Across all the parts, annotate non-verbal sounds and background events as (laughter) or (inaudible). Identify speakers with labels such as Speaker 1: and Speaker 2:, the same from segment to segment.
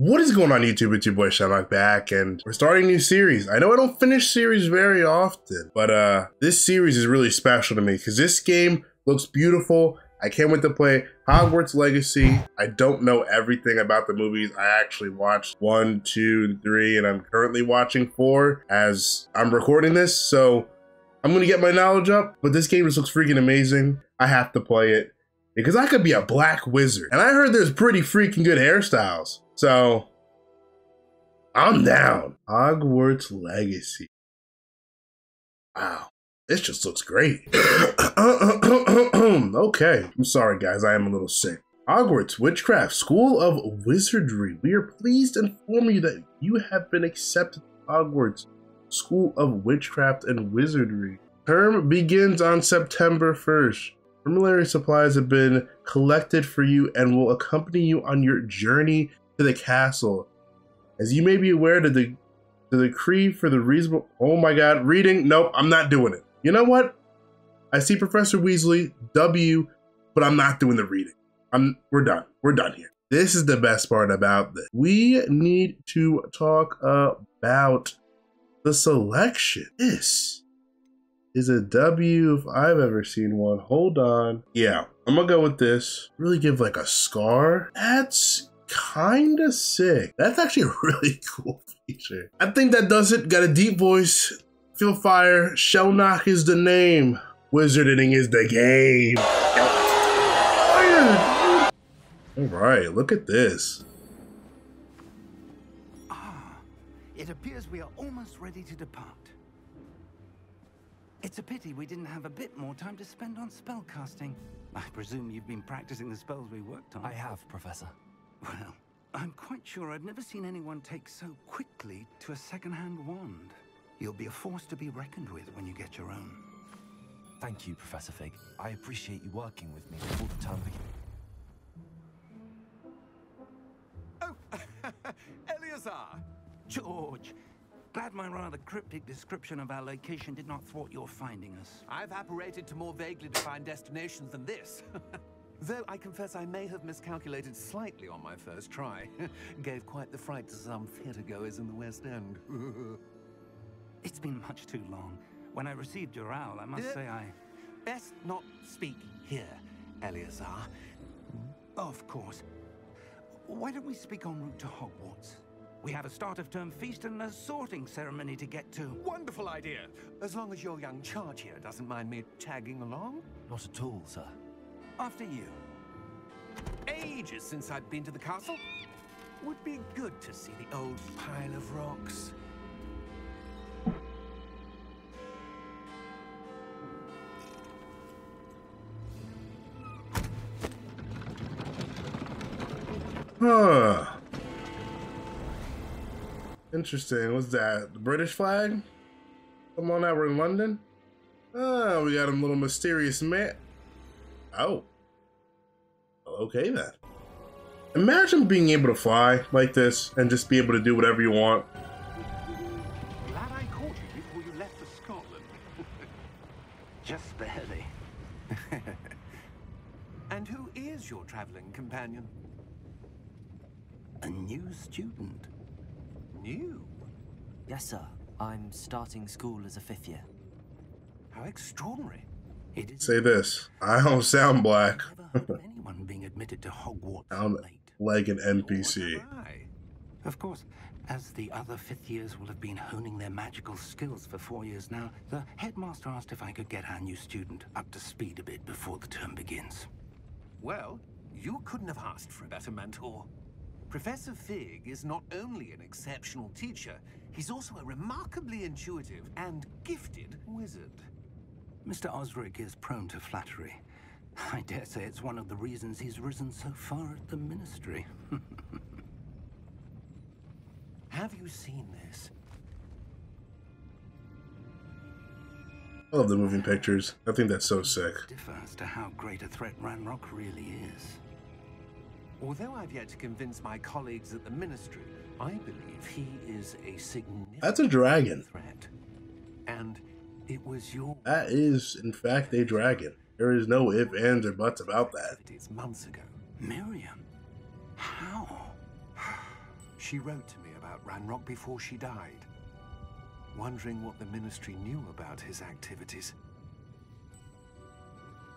Speaker 1: What is going on YouTube? It's your boy Shelnock back and we're starting a new series. I know I don't finish series very often, but uh this series is really special to me because this game looks beautiful. I can't wait to play Hogwarts Legacy. I don't know everything about the movies. I actually watched one, two, three, and I'm currently watching four as I'm recording this. So I'm gonna get my knowledge up, but this game just looks freaking amazing. I have to play it because I could be a black wizard. And I heard there's pretty freaking good hairstyles. So I'm down. Hogwarts Legacy. Wow. This just looks great. (coughs) okay. I'm sorry, guys. I am a little sick. Hogwarts Witchcraft School of Wizardry. We are pleased to inform you that you have been accepted to Hogwarts School of Witchcraft and Wizardry. Term begins on September 1st. Formulary supplies have been collected for you and will accompany you on your journey to the castle. As you may be aware, the, the decree for the reasonable. Oh my god, reading? Nope, I'm not doing it. You know what? I see Professor Weasley, W, but I'm not doing the reading. I'm. We're done. We're done here. This is the best part about this. We need to talk about the selection. This is a W if I've ever seen one. Hold on. Yeah, I'm gonna go with this. Really give like a scar. That's kind of sick. That's actually (laughs) a really cool feature. I think that does it. Got a deep voice. Feel fire. Shelnock is the name. Wizarding is the game. All right, look at this.
Speaker 2: Ah, it appears we are almost ready to depart. It's a pity we didn't have a bit more time to spend on spellcasting. I presume you've been practicing the spells we worked on.
Speaker 3: I have, Professor.
Speaker 2: Well, I'm quite sure I've never seen anyone take so quickly to a second-hand wand. You'll be a force to be reckoned with when you get your own.
Speaker 3: Thank you, Professor Fig. I appreciate you working with me before the term begins.
Speaker 4: Oh, (laughs) Eleazar!
Speaker 2: George, glad my rather cryptic description of our location did not thwart your finding us.
Speaker 4: I've apparated to more vaguely defined destinations than this. (laughs) Though I confess I may have miscalculated slightly on my first try. (laughs) Gave quite the fright to some theatre goers in the West End. (laughs)
Speaker 2: It's been much too long. When I received your owl, I must
Speaker 4: Uh,
Speaker 2: say I...
Speaker 4: Best not speak here, Eleazar.
Speaker 2: Of course. Why don't we speak en route to Hogwarts? We have a start of term feast and a sorting ceremony to get to.
Speaker 4: Wonderful idea! As long as your young charge here doesn't mind me tagging along.
Speaker 3: Not at all, sir.
Speaker 2: After you.
Speaker 4: Ages since I've been to the castle. Would be good to see the old pile of rocks.
Speaker 1: Huh. Interesting. What's that? The British flag? Come on out, we're in London. Oh, we got a little mysterious man. Oh. Okay then. Imagine being able to fly like this and just be able to do whatever you want.
Speaker 4: Glad I caught you before you left for Scotland. (laughs)
Speaker 2: Just barely. (laughs)
Speaker 4: and who is your traveling companion?
Speaker 2: A new student.
Speaker 4: New?
Speaker 3: Yes, sir. I'm starting school as a fifth year.
Speaker 4: How extraordinary.
Speaker 2: It is
Speaker 1: Say this. I don't sound black.
Speaker 2: never heard anyone being admitted to Hogwarts (laughs)
Speaker 1: Sound
Speaker 2: late.
Speaker 1: like an NPC.
Speaker 4: What have I?
Speaker 2: Of course, as the other fifth years will have been honing their magical skills for four years now, the headmaster asked if I could get our new student up to speed a bit before the term begins.
Speaker 4: Well, you couldn't have asked for a better mentor. Professor Fig is not only an exceptional teacher, he's also a remarkably intuitive and gifted wizard.
Speaker 2: Mr. Osric is prone to flattery. I dare say it's one of the reasons he's risen so far at the ministry. (laughs)
Speaker 4: Have you seen this?
Speaker 1: I love the moving pictures. I think that's so sick.
Speaker 2: Differ as to how great a threat Ranrock really is.
Speaker 4: Although I've yet to convince my colleagues at the ministry, I believe he is a significant
Speaker 1: That's a dragon.
Speaker 4: threat. And it was your
Speaker 1: That is, in fact, a dragon. There is no ifs, ands, or buts about that.
Speaker 4: It's months ago.
Speaker 2: Miriam? How?
Speaker 4: She wrote to me about Ranrock before she died, wondering what the Ministry knew about his activities.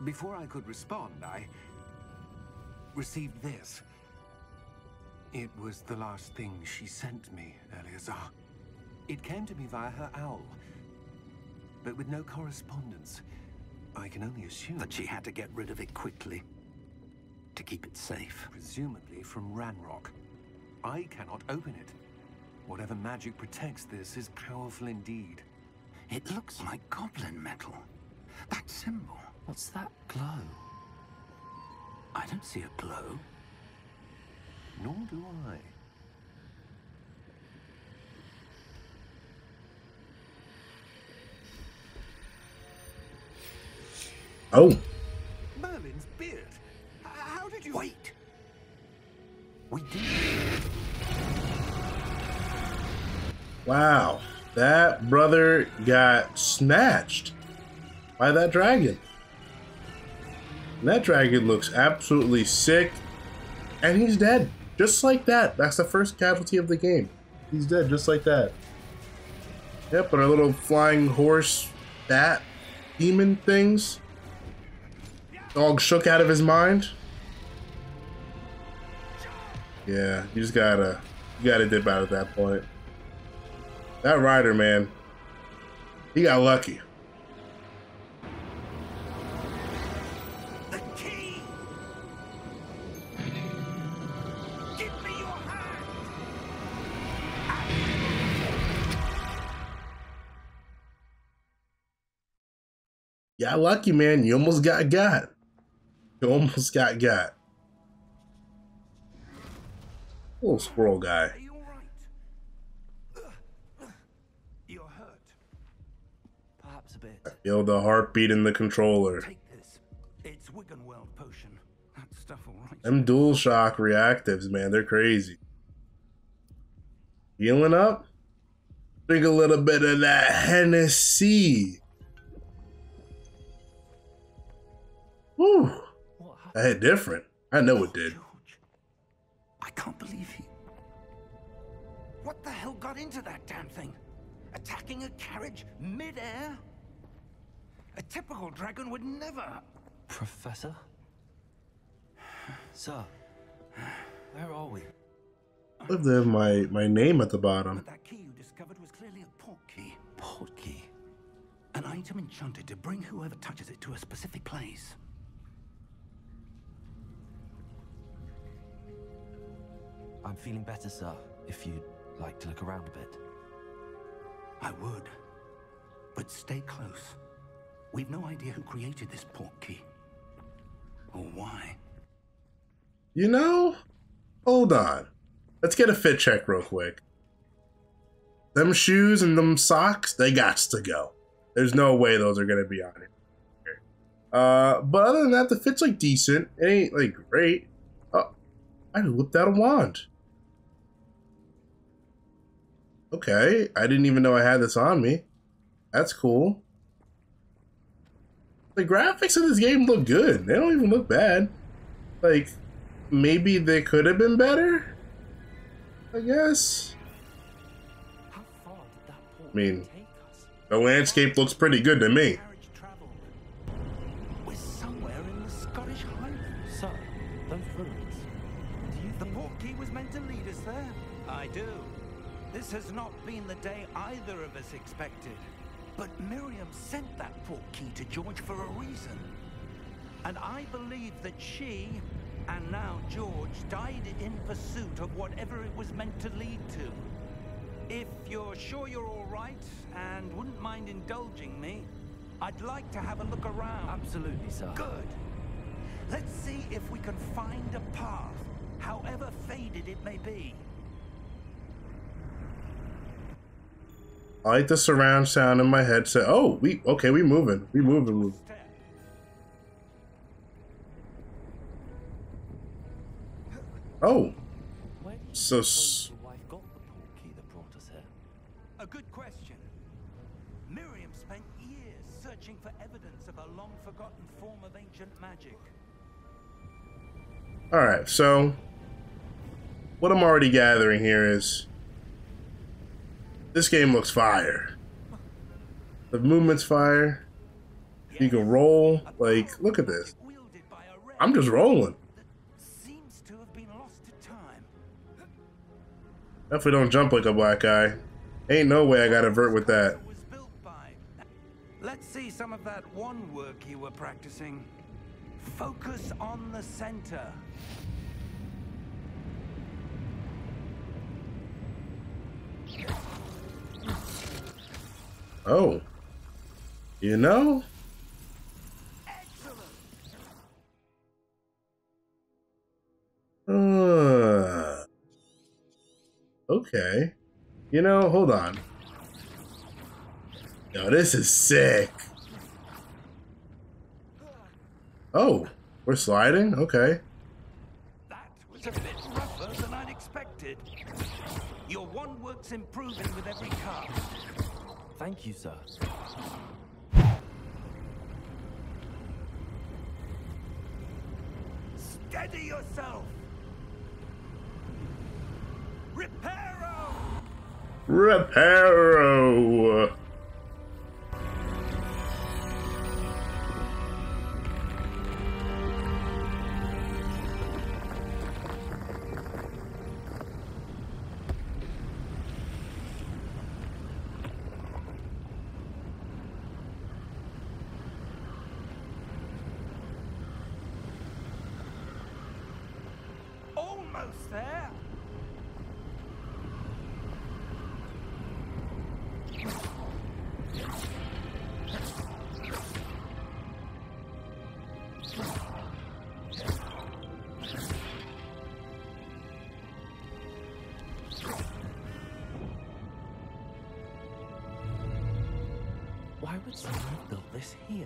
Speaker 4: Before I could respond, I received this. It was the last thing she sent me, Eleazar. It came to me via her owl, but with no correspondence. I can only assume...
Speaker 2: That she had to get rid of it quickly. To keep it safe.
Speaker 4: Presumably from Ranrock. I cannot open it. Whatever magic protects this is powerful indeed.
Speaker 2: It looks like goblin metal. That symbol.
Speaker 3: What's that glow?
Speaker 2: I don't see a glow.
Speaker 4: Nor do I.
Speaker 1: Oh,
Speaker 4: Merlin's beard. How did you...
Speaker 2: Wait. We did.
Speaker 1: wow. That brother got snatched by that dragon. And that dragon looks absolutely sick. And he's dead. Just like that. That's the first casualty of the game. He's dead just like that. Yep, but our little flying horse bat demon things. Dog shook out of his mind. Yeah, you just gotta you gotta dip out at that point. That rider, man, he got lucky. Got lucky, man. You almost got got. You (laughs) almost got got. Little squirrel guy.
Speaker 2: Are you alright? You're hurt.
Speaker 3: Perhaps a bit.
Speaker 1: Feel the heartbeat in the controller.
Speaker 2: Take this. It's potion. That stuff alright.
Speaker 1: Them dual shock reactives, man, they're crazy. Healing up? Drink a little bit of that Hennessy. Whew.
Speaker 3: What happened?
Speaker 1: That hit different. I know it did.
Speaker 2: George, I can't believe he. What the hell got into that damn thing? Attacking a carriage mid-air? A typical dragon would never.
Speaker 3: Professor? Sir, where are we?
Speaker 1: Look, they have my, my name at the bottom.
Speaker 2: But that key you discovered was clearly a port key.
Speaker 3: Portkey.
Speaker 2: An item enchanted to bring whoever touches it to a specific place.
Speaker 3: I'm feeling better, sir, if you'd like to look around a bit.
Speaker 2: I would. But stay close. We've no idea who created this port key. Or why.
Speaker 1: You know, hold on. Let's get a fit check real quick. Them shoes and them socks, they got to go. There's no way those are gonna be on it. Uh, but other than that, the fit's like decent. It ain't like great. Oh, I just whipped out a wand. Okay, I didn't even know I had this on me. That's cool. The graphics of this game look good. They don't even look bad. Like, maybe they could have been better? I guess.
Speaker 3: Port
Speaker 1: mean- The landscape looks pretty good to me.
Speaker 2: Has not been the day either of us expected. But Miriam sent that port key to George for a reason. And I believe that she, and now George, died in pursuit of whatever it was meant to lead to. If you're sure you're all right and wouldn't mind indulging me, I'd like to have a look around.
Speaker 3: Absolutely, sir.
Speaker 2: Good. Let's see if we can find a path, however faded it may be.
Speaker 1: I like the surround sound in my headset. Oh, we okay, we moving. We moving, moving. Oh, So
Speaker 3: suppose
Speaker 1: s-
Speaker 3: your wife got the port key that brought us here?
Speaker 2: A good question. Miriam spent years searching for evidence of a long forgotten form of ancient magic.
Speaker 1: all right. So what I'm already gathering here is this game looks fire. The movement's fire. You can roll. Like, look at this. I'm just rolling. Definitely don't jump like a black guy. Ain't no way I got a vert with that.
Speaker 2: Let's see some of that wand work you were practicing. Focus on the center.
Speaker 1: Oh. You know? Uh, okay. You know, hold on. Yo, this is sick. Oh, we're sliding? Okay.
Speaker 2: That was a bit rougher than I'd expected. Your wand work's improving with every cast.
Speaker 3: Thank you, sir.
Speaker 2: Steady yourself. Reparo!
Speaker 1: Reparo.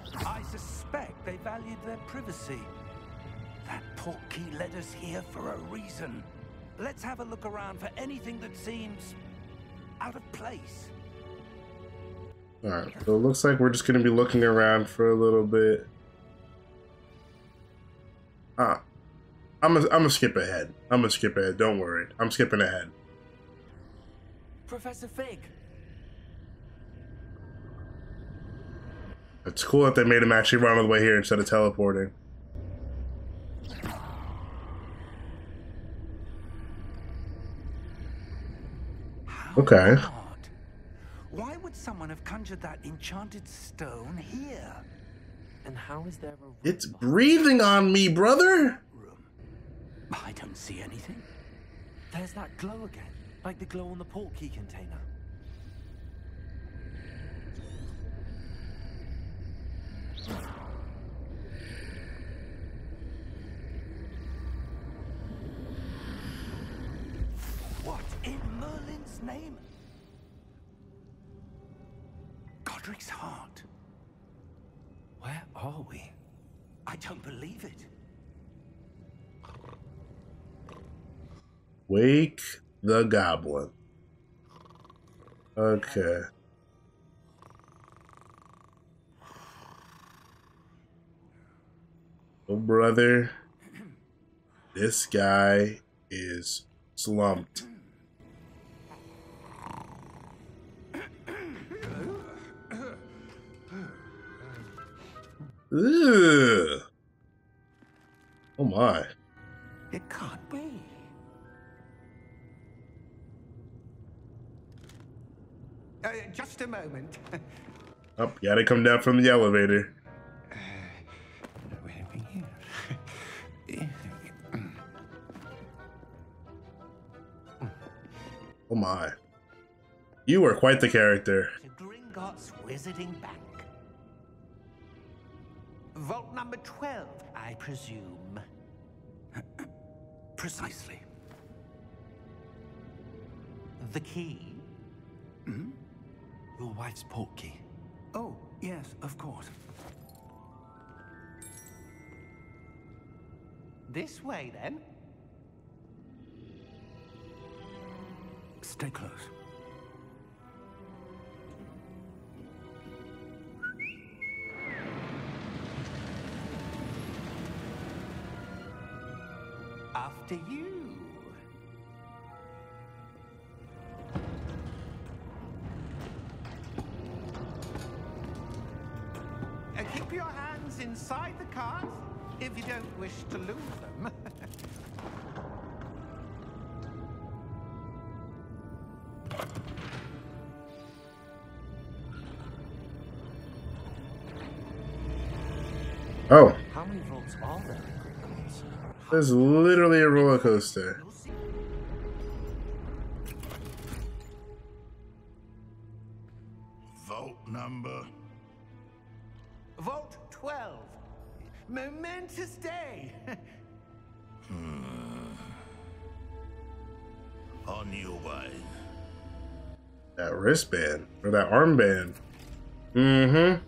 Speaker 3: Here?
Speaker 2: I suspect they valued their privacy. That portkey led us here for a reason. Let's have a look around for anything that seems out of place.
Speaker 1: Alright, so it looks like we're just gonna be looking around for a little bit. Ah. I'm gonna I'm gonna skip ahead. I'm gonna skip ahead. Don't worry. I'm skipping ahead.
Speaker 3: Professor Fig!
Speaker 1: It's cool that they made him actually run all the way here instead of teleporting.
Speaker 2: How
Speaker 1: Okay.
Speaker 2: odd. Why would someone have conjured that enchanted stone here?
Speaker 3: And how is there a room
Speaker 1: It's breathing on me, brother.
Speaker 2: Room. I don't see anything.
Speaker 3: There's that glow again, like the glow on the portkey container.
Speaker 1: The goblin. Okay. Oh, brother. This guy is slumped. Ugh. Oh my.
Speaker 4: A moment. (laughs)
Speaker 1: Oh, gotta come down from the elevator. (sighs) Oh my. You are quite the character.
Speaker 4: to Gringotts Wizarding Bank. Vault number 12, I presume. (clears throat)
Speaker 2: Precisely.
Speaker 4: The key? Hmm?
Speaker 3: Your wife's portkey.
Speaker 2: Oh, yes, of course.
Speaker 4: This way, then.
Speaker 2: Stay close.
Speaker 4: After you.
Speaker 1: Oh,
Speaker 3: How many vaults are there in Gringotts?
Speaker 1: there's literally a roller coaster.
Speaker 4: You'll see.
Speaker 2: Vault number.
Speaker 4: Vault 12. Momentous day. (laughs)
Speaker 2: On your way.
Speaker 1: That wristband or that armband. Mm-hmm.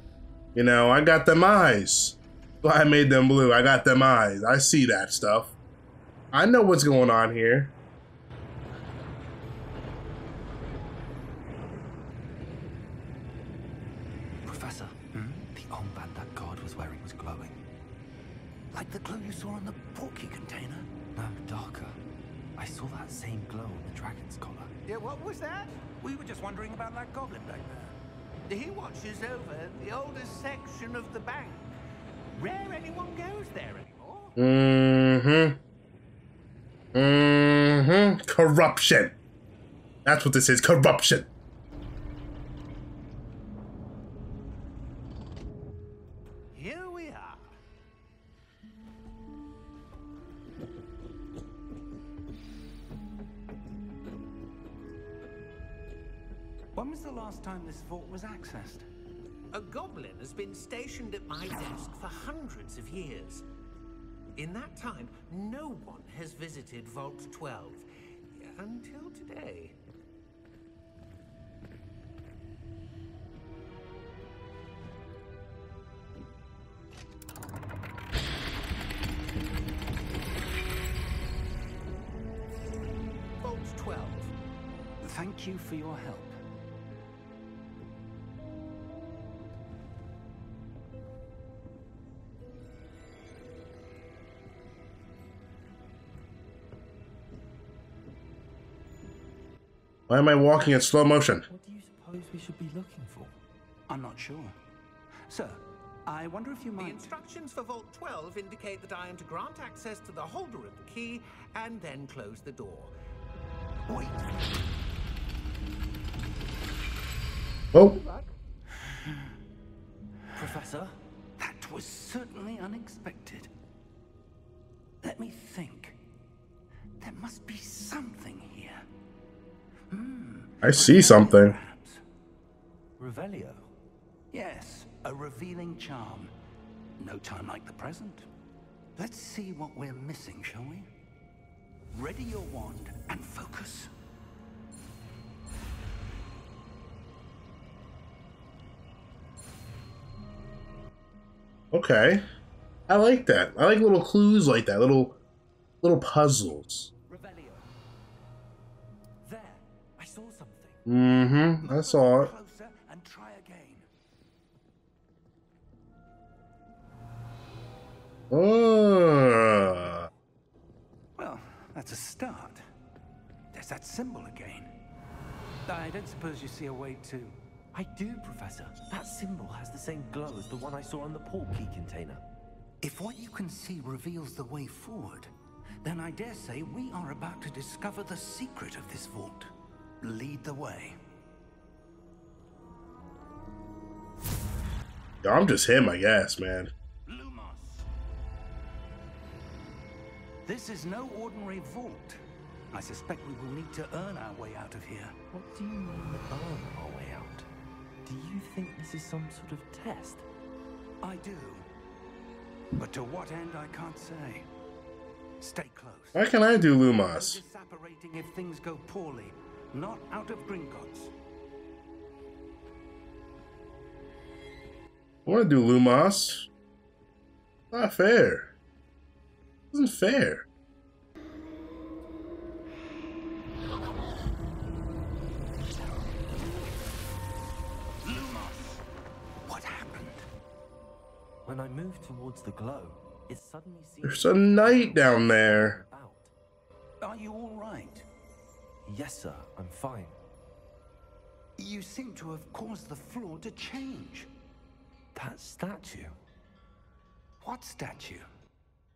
Speaker 1: You know, I got them eyes. I made them blue. I got them eyes. I see that stuff. I know what's going on here. Mm-hmm. Mm-hmm. Corruption. That's what this is. Corruption.
Speaker 4: Here we are.
Speaker 2: When was the last time this vault was accessed?
Speaker 4: A goblin has been stationed at my desk for hundreds of years. In that time, no one has visited Vault 12 until today. Vault 12.
Speaker 2: Thank you for your help.
Speaker 1: Why am I walking in slow motion?
Speaker 3: What do you suppose we should be looking for?
Speaker 2: I'm not sure. Sir, I wonder if you might...
Speaker 4: The instructions for Vault 12 indicate that I am to grant access to the holder of the key and then close the door.
Speaker 2: Wait.
Speaker 1: Oh,
Speaker 3: Professor?
Speaker 2: That was certainly unexpected. Let me think. There must be something here.
Speaker 1: I see something.
Speaker 3: Revelio?
Speaker 2: Yes, a revealing charm. No time like the present. Let's see what we're missing, shall we? Ready your wand and focus.
Speaker 1: Okay. I like that. I like little clues like that, little little puzzles. Mm-hmm. I saw it.
Speaker 2: Closer and try again.
Speaker 1: Oh.
Speaker 2: Well, that's a start. There's that symbol again. I don't suppose you see a way to.
Speaker 3: I do, Professor. That symbol has the same glow as the one I saw on the port key container.
Speaker 2: If what you can see reveals the way forward, then I dare say we are about to discover the secret of this vault. Lead the way.
Speaker 1: Yeah, I'm just him, I guess, man.
Speaker 2: Lumos. This is no ordinary vault. I suspect we will need to earn our way out of here.
Speaker 3: What do you mean, earn our way out? Do you think this is some sort of test?
Speaker 2: I do. But to what end, I can't say. Stay close.
Speaker 1: Why can I do Lumos?
Speaker 2: disapparating if things go poorly. Not out of Gringotts.
Speaker 1: I want to do Lumos. Not fair. Isn't fair.
Speaker 2: Lumos! What happened?
Speaker 3: When I moved towards the glow, it suddenly seemed
Speaker 1: There's a knight down there.
Speaker 3: about.
Speaker 2: Are you all right?
Speaker 3: Yes, sir, I'm fine.
Speaker 2: You seem to have caused the floor to change.
Speaker 3: That statue. It was a knight down there. Are you all right? Yes, sir, I'm fine. You seem to have caused the floor to change. That statue. It was a knight down there. Are you all right? Yes, sir, I'm fine. You seem to have caused the floor to change. That statue.
Speaker 2: What statue?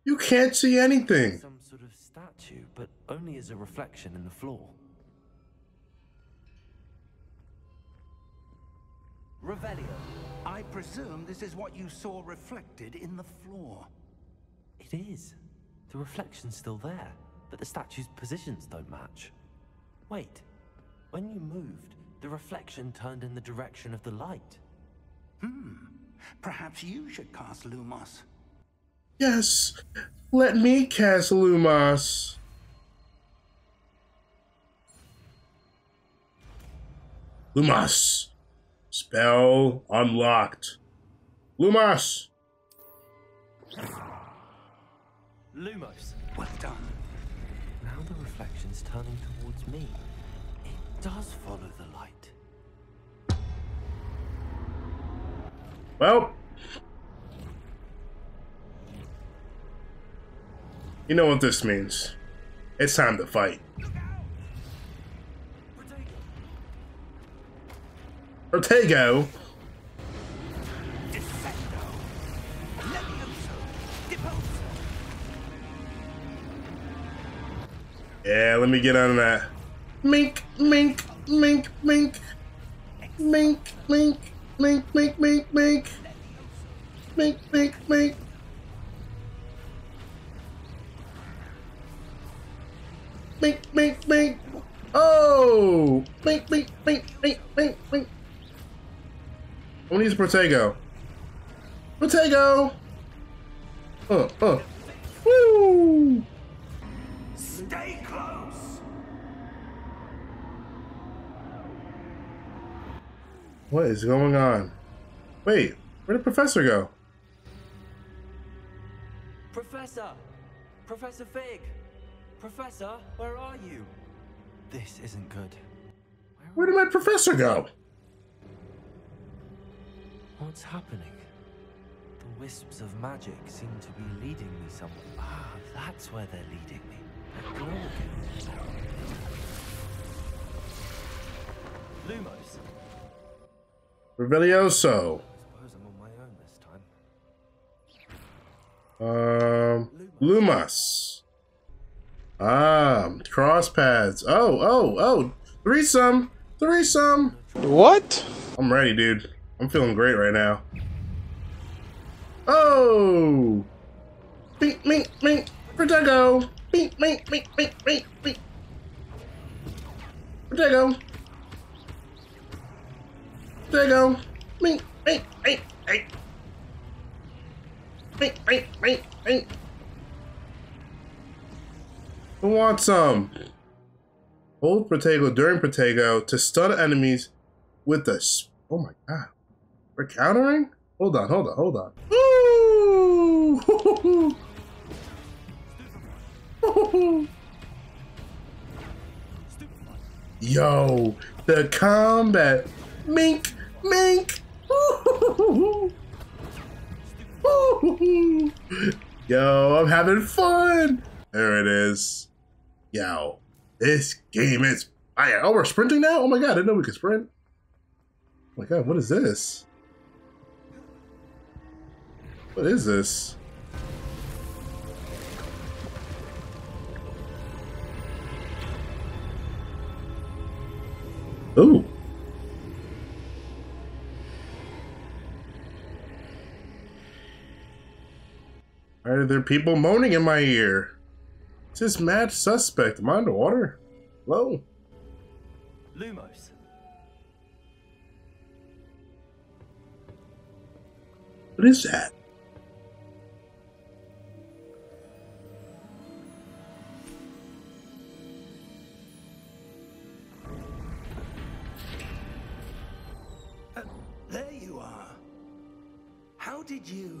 Speaker 1: You can't see anything.
Speaker 3: Some sort of statue, but only as a reflection in the floor.
Speaker 2: Revelio. I presume this is what you saw reflected in the floor.
Speaker 3: It is. The reflection's still there, but the statue's positions don't match. Wait. When you moved, the reflection turned in the direction of the light.
Speaker 2: Hmm, perhaps you should cast Lumos.
Speaker 1: Yes, let me cast Lumos. Lumos. Spell unlocked. Lumos.
Speaker 3: Lumos!
Speaker 2: Well done.
Speaker 3: Reflection's turning towards me. It does follow the light.
Speaker 1: Well, you know what this means. It's time to fight.
Speaker 2: Protego.
Speaker 1: Yeah, let me get on that. Mink, mink, mink, mink. Mink, mink, mink, mink, mink, mink. Mink, mink, mink. Mink, mink, mink. Oh! Mink, mink, mink, mink, mink, mink. Who needs Protego? Protego! Uh, uh. Woo! What is going on? Wait, where did Professor go?
Speaker 3: Professor! Professor Fig! Professor, where are you? This isn't good.
Speaker 1: Where did my professor go?
Speaker 3: What's happening? The wisps of magic seem to be leading me somewhere. Ah, that's where they're leading me. That glow again. Lumos.
Speaker 1: Revelioso.
Speaker 3: Suppose I'm on my own this time.
Speaker 1: Um, Lumos. Ah, cross pads. Oh, oh, oh. Threesome. Threesome.
Speaker 5: What?
Speaker 1: I'm ready, dude. I'm feeling great right now. Oh! Mink, mink, mink. Protego. Mink, mink, mink, mink, mink, mink. Protego. Protego. Mink, mink, mink, mink. Mink, mink, mink, mink. Who wants some? Hold Protego during Protego to stun enemies with the. Oh my god. We're countering? Hold on, hold on, hold on. Ooh! (laughs) Yo, the combat. Mink, mink. Yo, I'm having fun. There it is. Yo, this game is. I, oh, we're sprinting now? Oh my god, I didn't know we could sprint. Oh my god, what is this? What is this? Ooh. Are there people moaning in my ear? It's this mad suspect. Am I underwater? Hello?
Speaker 3: Lumos.
Speaker 1: What is that?
Speaker 2: Uh, there you are. How did you...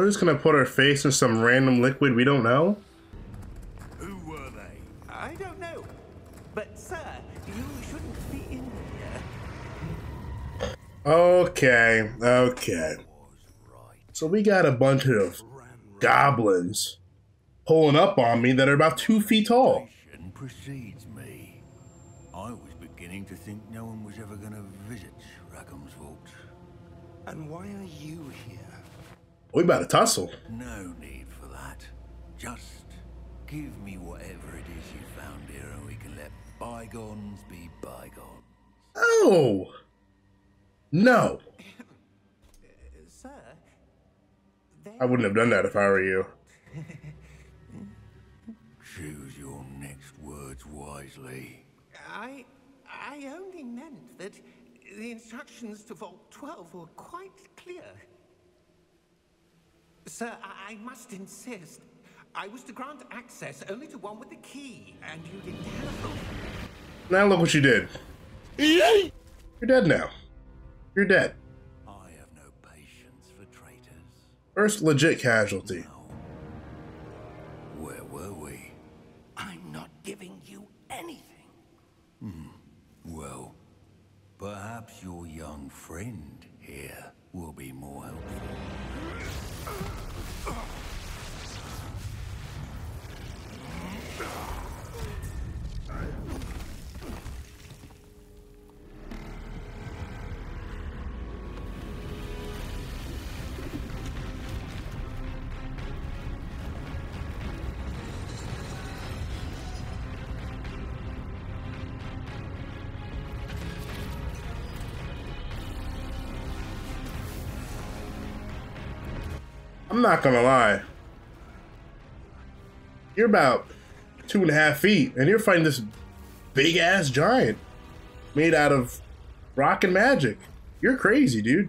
Speaker 1: We're just gonna put our face in some random liquid we don't know?
Speaker 2: Who were they?
Speaker 4: I don't know. But, sir, you shouldn't be in here.
Speaker 1: Okay, okay. So we got a bunch of goblins pulling up on me that are about two feet tall.
Speaker 6: Precedes me. I was beginning to think no one was ever going to visit Rackham's vault.
Speaker 2: And why are you here?
Speaker 1: We about to tussle.
Speaker 6: No need for that. Just give me whatever it is you found here and we can let bygones be bygones.
Speaker 1: Oh! No.
Speaker 4: Sir,
Speaker 1: I wouldn't have done that if I were you. (laughs)
Speaker 6: Choose your next words wisely.
Speaker 4: I, I only meant that the instructions to Vault 12 were quite clear. Sir, I, I must insist. I was to grant access only to one with the key, and you didn't have
Speaker 1: Now look what you did. You're dead now. You're dead.
Speaker 6: I have no patience for traitors.
Speaker 1: First legit casualty.
Speaker 6: Now, where were we?
Speaker 2: I'm not giving you anything. Hmm.
Speaker 6: Well, perhaps your young friend here will be more helpful.
Speaker 1: I'm not gonna lie. You're about two and a half feet, and you're fighting this big ass giant made out of rock and magic. You're crazy, dude.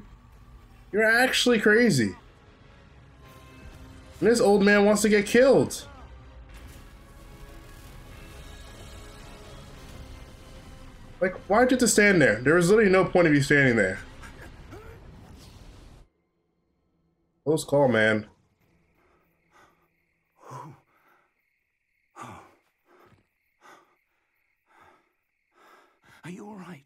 Speaker 1: You're actually crazy. And this old man wants to get killed. Like, why'd you have to stand there? There was literally no point of you standing there. Close call, man.
Speaker 2: Are you all right?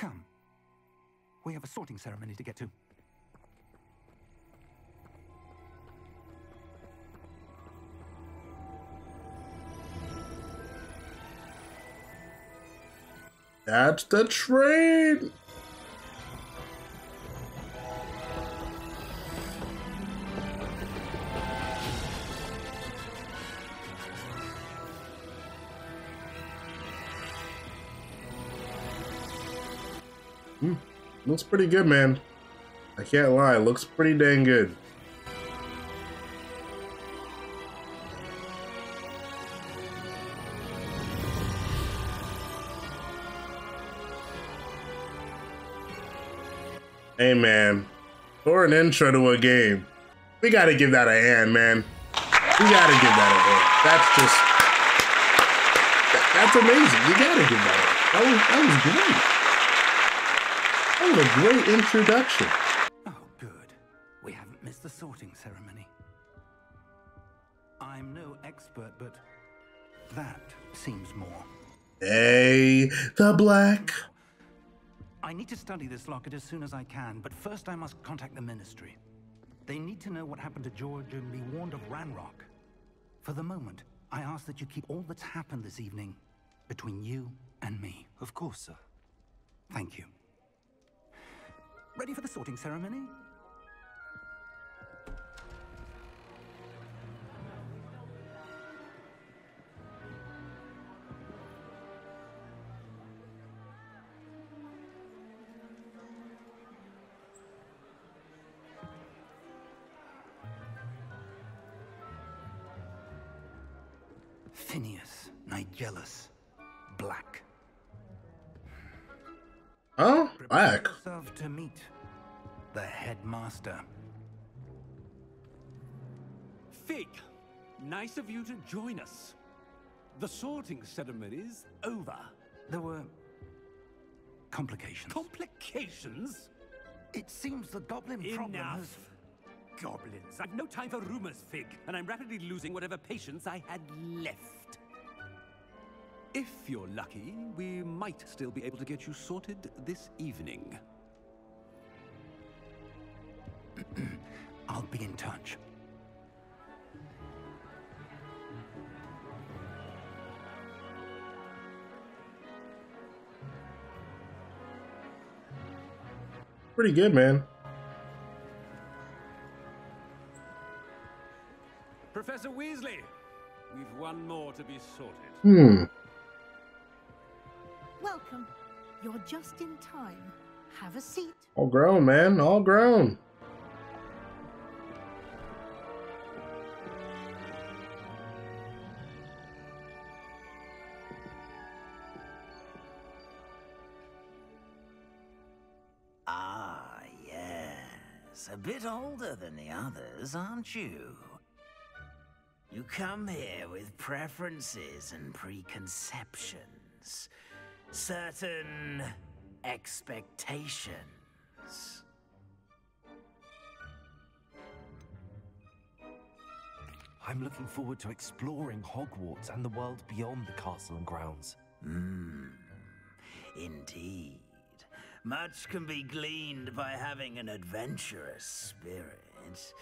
Speaker 2: Come. We have a sorting ceremony to get to.
Speaker 1: That's the train. Looks pretty good, man. I can't lie. Looks pretty dang good. Hey, man. For an intro to a game, we gotta give that a hand, man. We gotta give that a hand. That's just. that- that's amazing. You gotta give that a hand. That was, that was great. That was a great introduction.
Speaker 2: Oh, good. We haven't missed the sorting ceremony. I'm no expert, but that seems more.
Speaker 1: Hey, the black.
Speaker 2: I need to study this locket as soon as I can, but first I must contact the Ministry. They need to know what happened to George and be warned of Ranrock. For the moment, I ask that you keep all that's happened this evening between you and me.
Speaker 3: Of course, sir.
Speaker 2: Thank you. Ready for the sorting ceremony? Headmaster.
Speaker 7: Fig, nice of you to join us. The sorting ceremony's over.
Speaker 2: There were complications.
Speaker 7: Complications?
Speaker 2: it seems the goblin problem has...
Speaker 7: Enough. Goblins. I've no time for rumors, Fig, and I'm rapidly losing whatever patience I had left. If you're lucky, we might still be able to get you sorted this evening.
Speaker 2: I'll be in touch.
Speaker 1: Pretty good, man.
Speaker 7: Professor Weasley, we've one more to be sorted.
Speaker 1: Hmm.
Speaker 8: Welcome. You're just in time. Have a seat.
Speaker 1: All grown, man. All grown.
Speaker 9: Than the others, aren't you? You come here with preferences and preconceptions. Certain expectations.
Speaker 3: I'm looking forward to exploring Hogwarts and the world beyond the castle and grounds.
Speaker 9: Hmm. Indeed. Much can be gleaned by having an adventurous spirit.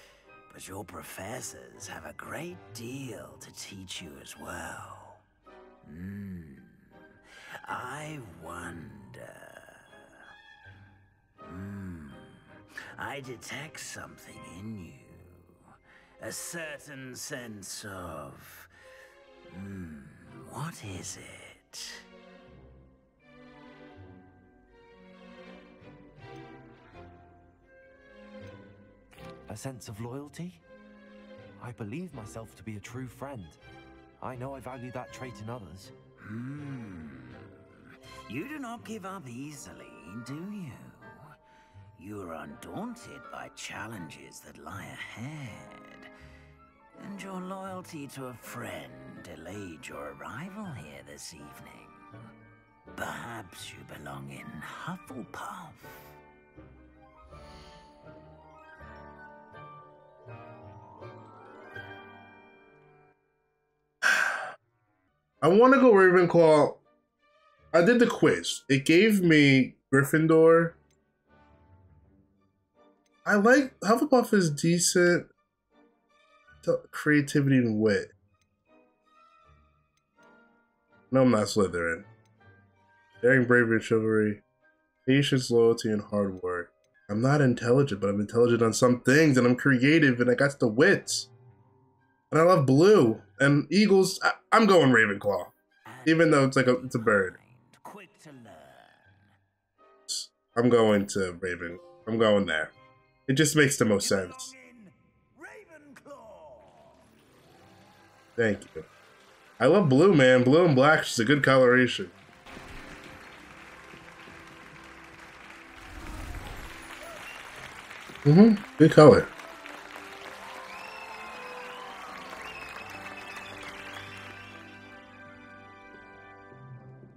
Speaker 9: But your professors have a great deal to teach you as well. Hmm. I wonder. Hmm. I detect something in you. A certain sense of. Hmm. What is it?
Speaker 3: A sense of loyalty? I believe myself to be a true friend. I know I value that trait in others.
Speaker 9: Hmm. You do not give up easily, do you? You are undaunted by challenges that lie ahead. And your loyalty to a friend delayed your arrival here this evening. Perhaps you belong in Hufflepuff.
Speaker 1: I want to go Ravenclaw. I did the quiz. It gave me Gryffindor. I like Hufflepuff is decent creativity and wit. No, I'm not Slytherin. Daring, bravery, and chivalry, patience, loyalty, and hard work. I'm not intelligent, but I'm intelligent on some things, and I'm creative, and I got the wits. And I love blue and eagles. I, I'm going Ravenclaw, even though it's like a it's a bird.
Speaker 9: Quick to learn.
Speaker 1: I'm going to Raven. I'm going there. It just makes the most sense. Thank you. I love blue, man. Blue and black is a good coloration. Mm-hmm. Good color.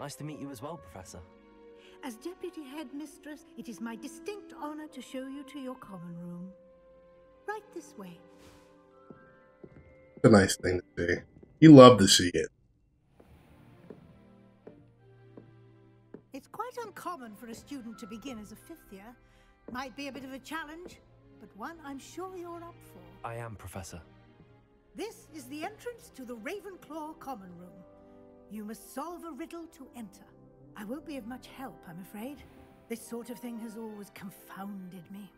Speaker 3: Nice to meet you as well, Professor.
Speaker 8: As Deputy Headmistress, it is my distinct honor to show you to your common room. Right this way.
Speaker 1: It's a nice thing to see. You love to see it.
Speaker 8: It's quite uncommon for a student to begin as a fifth year. Might be a bit of a challenge, but one I'm sure you're up for.
Speaker 3: I am, Professor.
Speaker 8: This is the entrance to the Ravenclaw Common Room. You must solve a riddle to enter. I won't be of much help, I'm afraid. This sort of thing has always confounded me.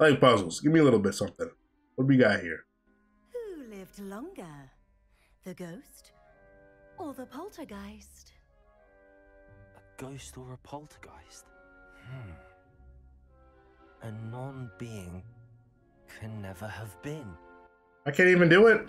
Speaker 1: I like puzzles. Give me a little bit something. What do we got here?
Speaker 10: Who lived longer? The ghost or the poltergeist?
Speaker 3: A ghost or a poltergeist? Hmm. A non being can never have been.
Speaker 1: I can't even do it.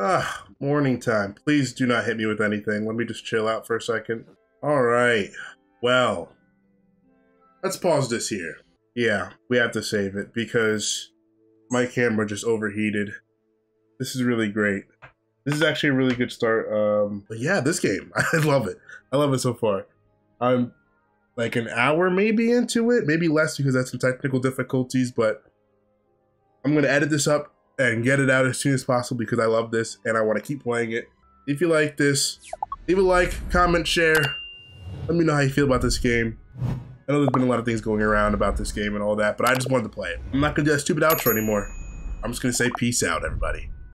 Speaker 1: Ah, morning time. Please do not hit me with anything. Let me just chill out for a second. All right. Well, let's pause this here. Yeah, we have to save it because my camera just overheated. This is really great. This is actually a really good start. Um, but yeah, this game, (laughs) I love it. I love it so far. I'm like an hour maybe into it, maybe less because that's some technical difficulties, but I'm gonna edit this up and get it out as soon as possible because I love this and I want to keep playing it. If you like this, leave a like, comment, share. Let me know how you feel about this game. I know there's been a lot of things going around about this game and all that, but I just wanted to play it. I'm not gonna do that stupid outro anymore. I'm just gonna say peace out, everybody.